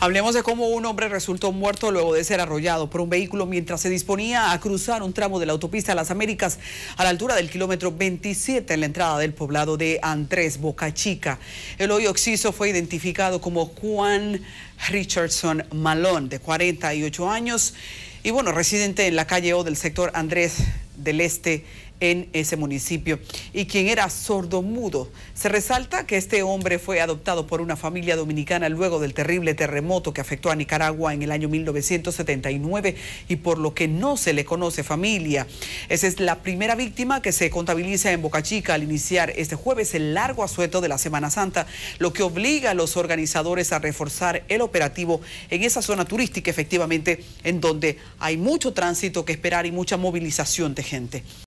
Hablemos de cómo un hombre resultó muerto luego de ser arrollado por un vehículo mientras se disponía a cruzar un tramo de la autopista Las Américas a la altura del kilómetro 27 en la entrada del poblado de Andrés Boca Chica. El hoyo occiso fue identificado como Juan Richardson Malón, de 48 años, y bueno, residente en la calle O del sector Andrés del Este en ese municipio y quien era sordomudo. Se resalta que este hombre fue adoptado por una familia dominicana luego del terrible terremoto que afectó a Nicaragua en el año 1979 y por lo que no se le conoce familia. Esa es la primera víctima que se contabiliza en Boca Chica al iniciar este jueves el largo asueto de la Semana Santa, lo que obliga a los organizadores a reforzar el operativo en esa zona turística efectivamente en donde hay mucho tránsito que esperar y mucha movilización gente.